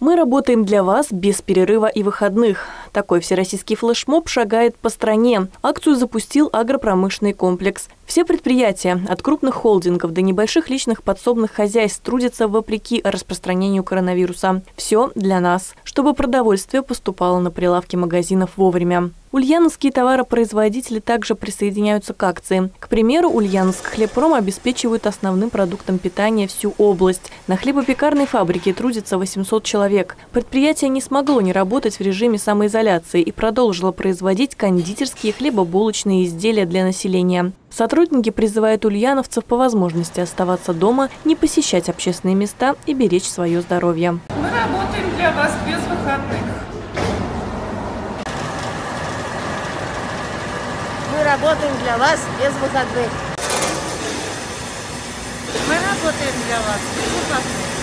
Мы работаем для вас без перерыва и выходных. Такой всероссийский флешмоб шагает по стране. Акцию запустил агропромышленный комплекс. Все предприятия, от крупных холдингов до небольших личных подсобных хозяйств, трудятся вопреки распространению коронавируса. Все для нас, чтобы продовольствие поступало на прилавки магазинов вовремя. Ульяновские товаропроизводители также присоединяются к акции. К примеру, Ульяновск хлебпром обеспечивают основным продуктом питания всю область. На хлебопекарной фабрике трудится 800 человек. Предприятие не смогло не работать в режиме самоизоляции и продолжило производить кондитерские хлебобулочные изделия для населения. Сотрудники призывают ульяновцев по возможности оставаться дома, не посещать общественные места и беречь свое здоровье. Мы работаем для вас без выходных. Мы работаем для вас без выходных. Мы работаем для вас без выходных.